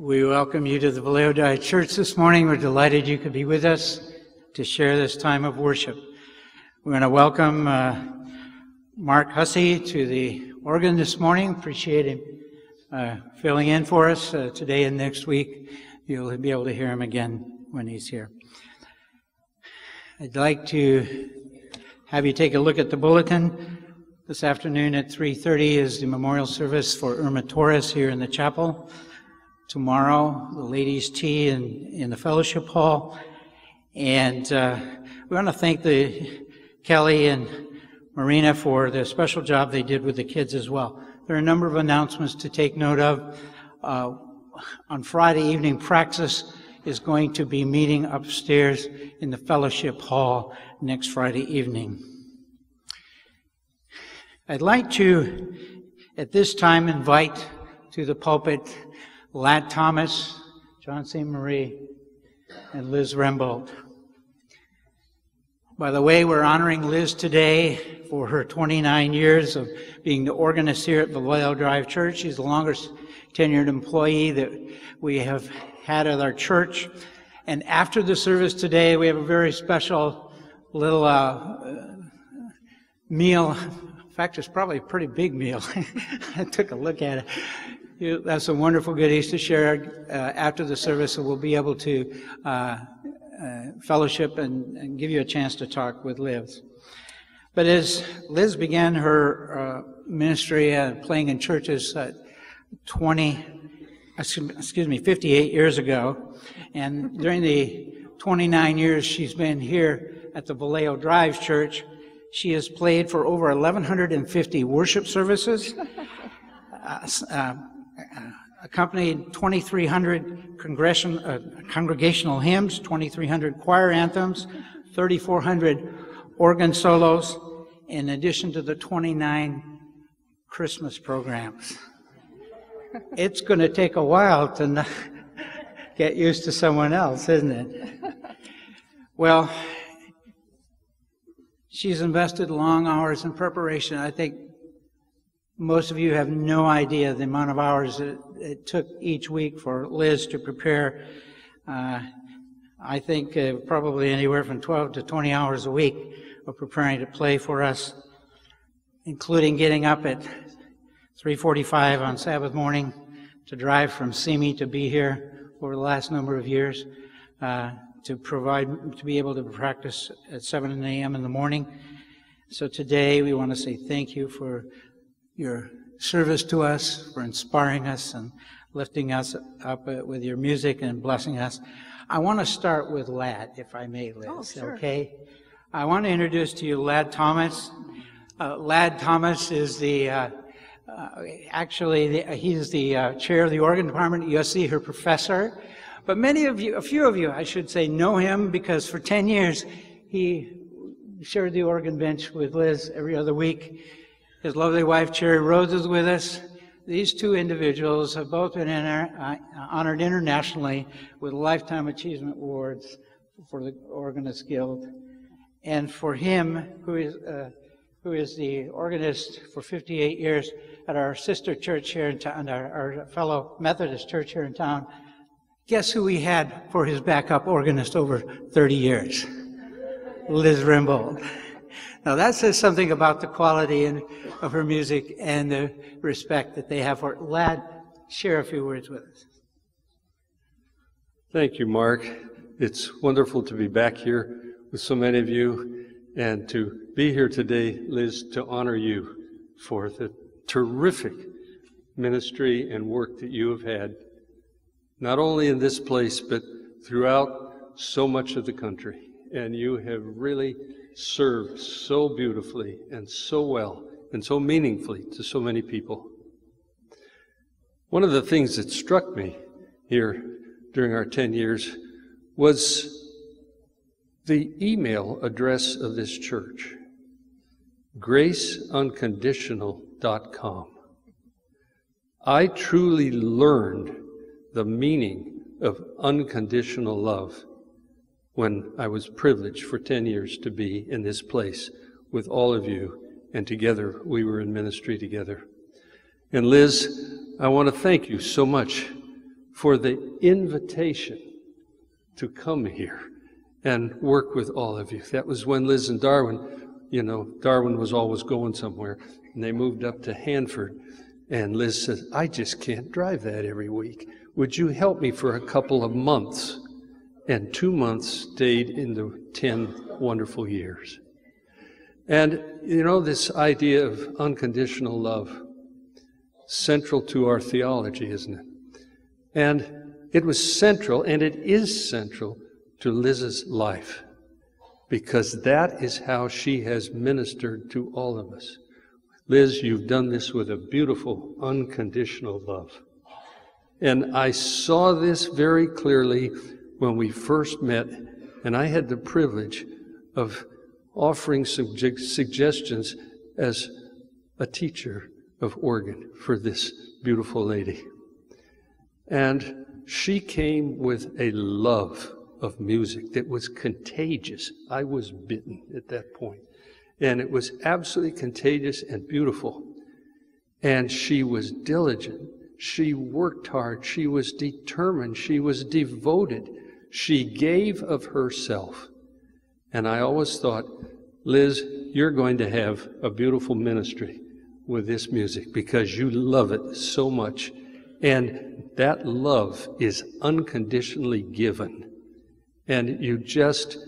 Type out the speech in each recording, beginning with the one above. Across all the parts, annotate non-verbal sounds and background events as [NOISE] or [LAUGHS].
We welcome you to the Vallejo Drive Church this morning. We're delighted you could be with us to share this time of worship. We're going to welcome uh, Mark Hussey to the organ this morning. Appreciate him uh, filling in for us uh, today and next week. You'll be able to hear him again when he's here. I'd like to have you take a look at the bulletin. This afternoon at 3.30 is the memorial service for Irma Torres here in the chapel. Tomorrow, the ladies' tea in, in the fellowship hall. And uh, we want to thank the Kelly and Marina for the special job they did with the kids as well. There are a number of announcements to take note of. Uh, on Friday evening, Praxis is going to be meeting upstairs in the fellowship hall next Friday evening. I'd like to, at this time, invite to the pulpit Ladd Thomas, John St. Marie, and Liz Remboldt. By the way, we're honoring Liz today for her 29 years of being the organist here at the Vallejo Drive Church. She's the longest tenured employee that we have had at our church. And after the service today, we have a very special little uh, meal. In fact, it's probably a pretty big meal. [LAUGHS] I took a look at it. You have some wonderful goodies to share uh, after the service, so we'll be able to uh, uh, fellowship and, and, give you a chance to talk with Liz. But as Liz began her uh, ministry playing in churches 20, excuse me, 58 years ago, and during the 29 years she's been here at the Vallejo Drive Church, she has played for over 1,150 worship services. [LAUGHS] Uh, uh, uh, accompanied 2,300 congression, uh, congregational hymns, 2,300 choir anthems, 3,400 organ solos, in addition to the 29 Christmas programs. it's going to take a while to [LAUGHS] get used to someone else, isn't it? Well, she's invested long hours in preparation. I think most of you have no idea the amount of hours it, it took each week for Liz to prepare. Uh, I think uh, probably anywhere from 12 to 20 hours a week of preparing to play for us, including getting up at 3:45 on Sabbath morning to drive from Simi to be here over the last number of years, uh, to provide to be able to practice at 7 a.m. in the morning. So today we want to say thank you for your service to us, for inspiring us and lifting us up uh, with your music and blessing us. I want to start with Ladd, if I may, Liz. Oh, sure. Okay. I want to introduce to you Ladd Thomas. Uh, Ladd Thomas is the uh, uh, actually the, he's the uh, chair of the organ department at USC, her professor. But many of you, a few of you, I should say, know him because for 10 years he shared the organ bench with Liz every other week. His lovely wife, Cherry Rhodes, is with us. These two individuals have both been uh, honored internationally with Lifetime Achievement Awards for the Organist Guild. And for him, who is, uh, who is the organist for 58 years at our sister church here in town, our, our fellow Methodist church here in town, guess who we had for his backup organist over 30 years? Liz Remboldt. Now that says something about the quality and, of her music and the respect that they have for it. Ladd, share a few words with us. Thank you, Mark. It's wonderful to be back here with so many of you and to be here today, Liz, to honor you for the terrific ministry and work that you have had, not only in this place, but throughout so much of the country. And you have really served so beautifully and so well and so meaningfully to so many people. One of the things that struck me here during our 10 years was the email address of this church graceunconditional.com. I truly learned the meaning of unconditional love when I was privileged for 10 years to be in this place with all of you, and together we were in ministry together. And Liz, I want to thank you so much for the invitation to come here and work with all of you. That was when Liz and Darwin, you know, Darwin was always going somewhere, and they moved up to Hanford. And Liz says, I just can't drive that every week. Would you help me for a couple of months? And two months stayed in the 10 wonderful years. And, you know, this idea of unconditional love, central to our theology, isn't it? And it was central, and it is central to Liz's life, because that is how she has ministered to all of us. Liz, you've done this with a beautiful, unconditional love. And I saw this very clearly when we first met, and I had the privilege of offering some suggestions as a teacher of organ for this beautiful lady. And she came with a love of music that was contagious. I was bitten at that point. And it was absolutely contagious and beautiful. And she was diligent. She worked hard. She was determined. She was devoted. She gave of herself. And I always thought, Liz, you're going to have a beautiful ministry with this music because you love it so much. And that love is unconditionally given. And you just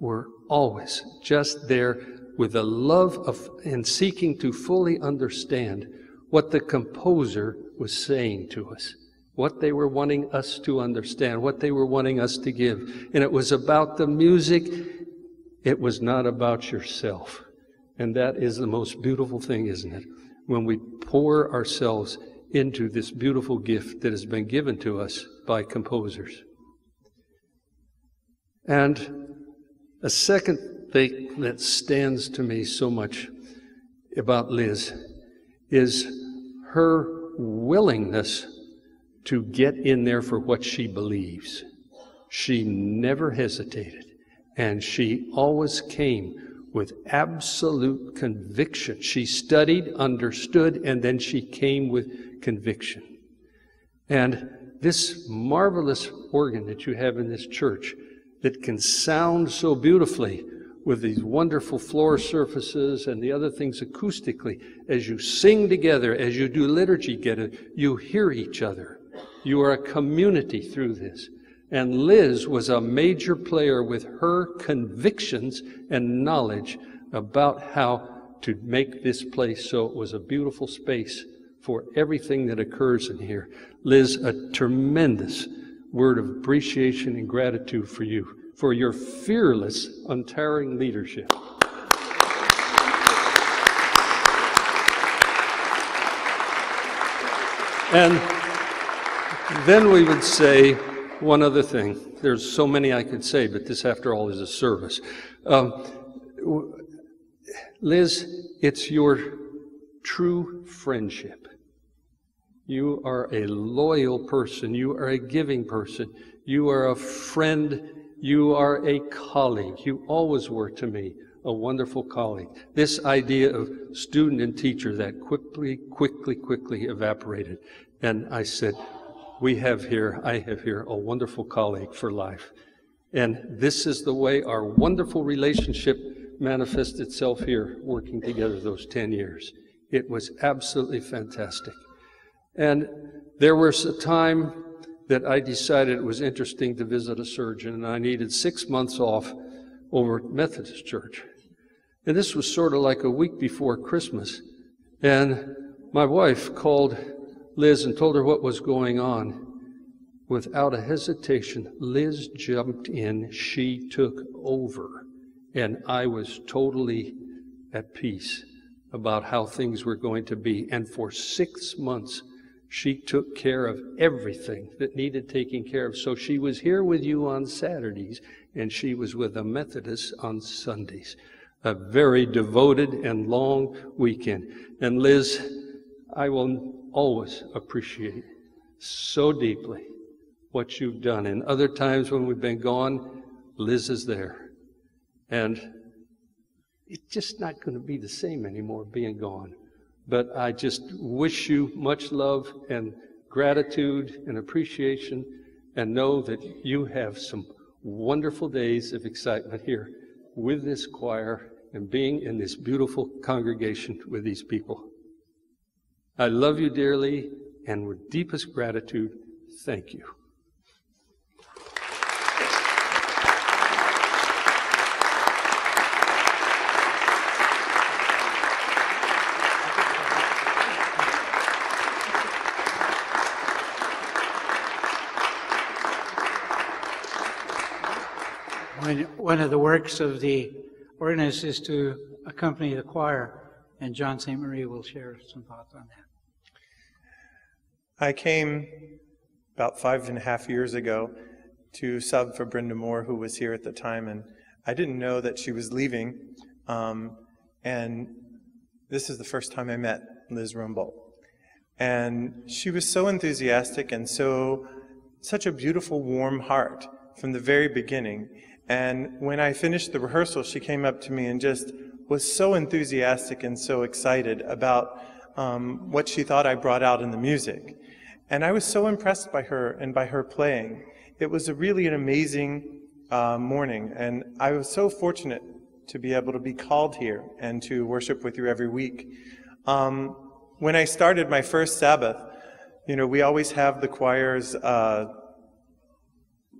were always just there with a love of and seeking to fully understand what the composer was saying to us, what they were wanting us to understand, what they were wanting us to give. And it was about the music, it was not about yourself. And that is the most beautiful thing, isn't it? When we pour ourselves into this beautiful gift that has been given to us by composers. And a second thing that stands to me so much about Liz is her willingness to get in there for what she believes. She never hesitated, and she always came with absolute conviction. She studied, understood, and then she came with conviction. And this marvelous organ that you have in this church that can sound so beautifully with these wonderful floor surfaces and the other things acoustically. As you sing together, as you do liturgy together, you hear each other. You are a community through this. And Liz was a major player with her convictions and knowledge about how to make this place so it was a beautiful space for everything that occurs in here. Liz, a tremendous word of appreciation and gratitude for you, for your fearless, untiring leadership. And then we would say one other thing. There's so many I could say, but this, after all, is a service. Um, Liz, it's your true friendship you are a loyal person. You are a giving person. You are a friend. You are a colleague. You always were to me a wonderful colleague. This idea of student and teacher that quickly, quickly, quickly evaporated. And I said, we have here, I have here a wonderful colleague for life. And this is the way our wonderful relationship manifests itself here, working together those 10 years. It was absolutely fantastic. And there was a time that I decided it was interesting to visit a surgeon, and I needed six months off over at Methodist Church. And this was sort of like a week before Christmas. And my wife called Liz and told her what was going on. Without a hesitation, Liz jumped in. She took over. And I was totally at peace about how things were going to be. And for six months, she took care of everything that needed taking care of. So she was here with you on Saturdays, and she was with the Methodists on Sundays. A very devoted and long weekend. And Liz, I will always appreciate so deeply what you've done. And other times when we've been gone, Liz is there. And it's just not going to be the same anymore being gone. But I just wish you much love and gratitude and appreciation and know that you have some wonderful days of excitement here with this choir and being in this beautiful congregation with these people. I love you dearly and with deepest gratitude, thank you. One, of the works of the organist is to accompany the choir, and John St. Marie will share some thoughts on that. I came about five and a half years ago to sub for Brenda Moore, who was here at the time, and I didn't know that she was leaving. Um, and this is the first time I met Liz Remboldt. And she was so enthusiastic and so, such a beautiful, warm heart from the very beginning. And when I finished the rehearsal, she came up to me and just was so enthusiastic and so excited about um, what she thought I brought out in the music. And I was so impressed by her and by her playing. It was a really an amazing uh, morning, and I was so fortunate to be able to be called here and to worship with you every week. Um, when I started my first Sabbath, you know, we always have the choir's uh,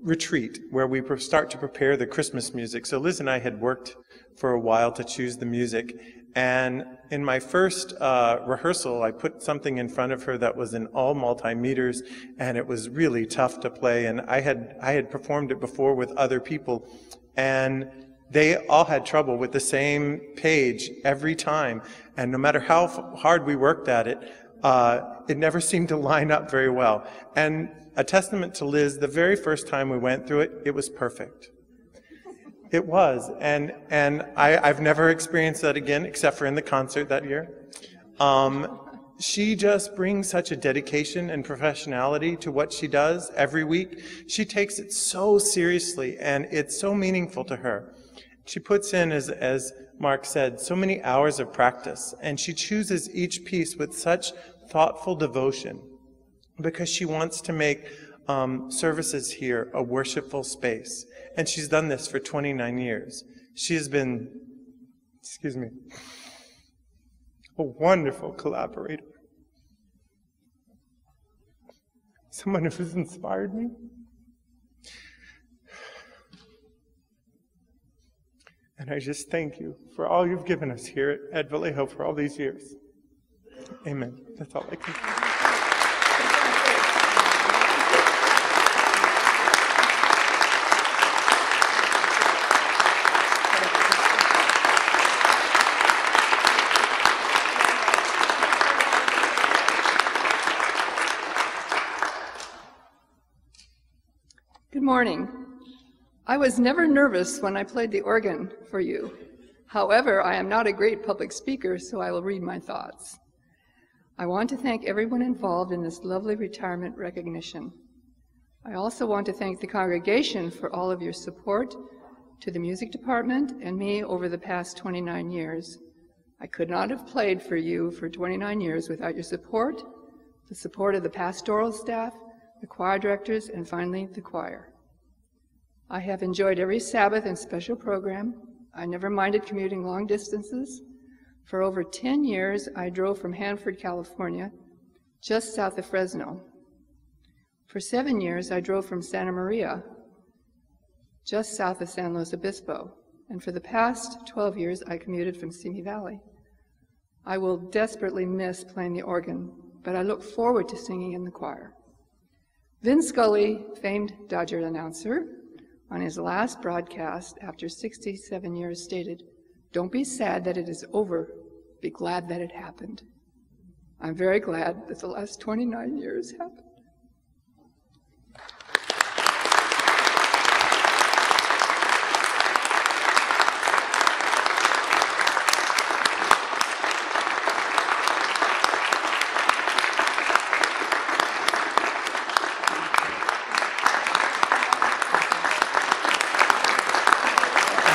retreat where we start to prepare the Christmas music. So Liz and I had worked for a while to choose the music. And in my first uh, rehearsal, I put something in front of her that was in all multimeters, and it was really tough to play. And I had I had performed it before with other people, and they all had trouble with the same page every time. And no matter how hard we worked at it, uh, it never [LAUGHS] seemed to line up very well. And a testament to Liz, the very first time we went through it, it was perfect. It was, and and I, I've never experienced that again, except for in the concert that year. Um, she just brings such a dedication and professionality to what she does every week. She takes it so seriously, and it's so meaningful to her. She puts in, as as Mark said, so many hours of practice, and she chooses each piece with such thoughtful devotion because she wants to make um, services here a worshipful space. And she's done this for 29 years. She has been, excuse me, a wonderful collaborator. Someone who has inspired me. And I just thank you for all you've given us here at Vallejo for all these years. Amen. That's all I can say. Morning. I was never nervous when I played the organ for you. However, I am not a great public speaker, so I will read my thoughts. I want to thank everyone involved in this lovely retirement recognition. I also want to thank the congregation for all of your support to the music department and me over the past 29 years. I could not have played for you for 29 years without your support, the support of the pastoral staff, the choir directors, and finally, the choir. I have enjoyed every Sabbath and special program. I never minded commuting long distances. For over 10 years, I drove from Hanford, California, just south of Fresno. For seven years, I drove from Santa Maria, just south of San Luis Obispo. And for the past 12 years, I commuted from Simi Valley. I will desperately miss playing the organ, but I look forward to singing in the choir. Vin Scully, famed Dodger announcer, on his last broadcast after 67 years stated, Don't be sad that it is over, be glad that it happened. I'm very glad that the last 29 years happened.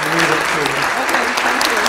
Okay, thank you.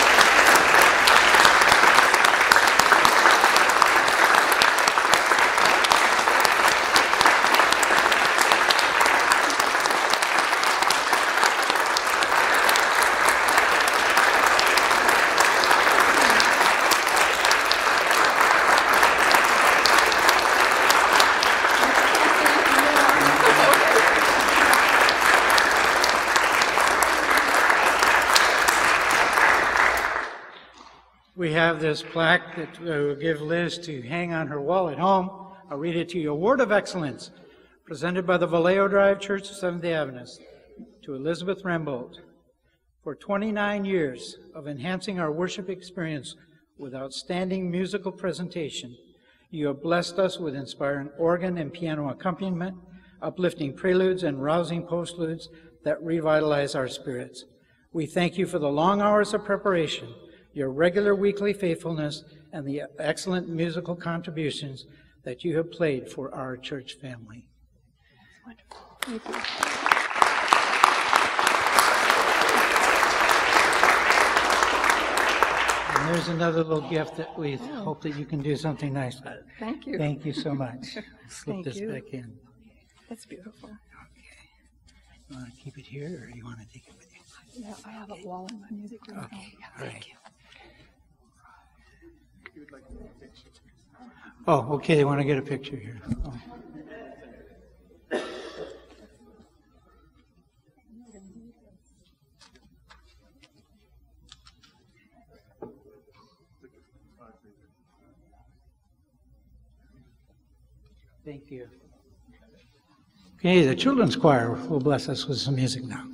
We have this plaque that uh, will give Liz to hang on her wall at home. I'll read it to you. Award of Excellence, presented by the Vallejo Drive Church of Seventh Day Adventist to Elizabeth Remboldt for 29 years of enhancing our worship experience with outstanding musical presentation. You have blessed us with inspiring organ and piano accompaniment, uplifting preludes and rousing postludes that revitalize our spirits. We thank you for the long hours of preparation, your regular weekly faithfulness, and the excellent musical contributions that you have played for our church family. Thank you. And there's another little gift that we oh. hope that you can do something nice with. Thank you. Thank you so much. [LAUGHS] Slip Thank this you. back in. That's beautiful. Okay. You want to keep it here, or you want to take it with you? Yeah, I have a wall in my music room. Okay, all right. Oh, okay, they want to get a picture here. Oh. Thank you. Okay, the children's choir will bless us with some music now.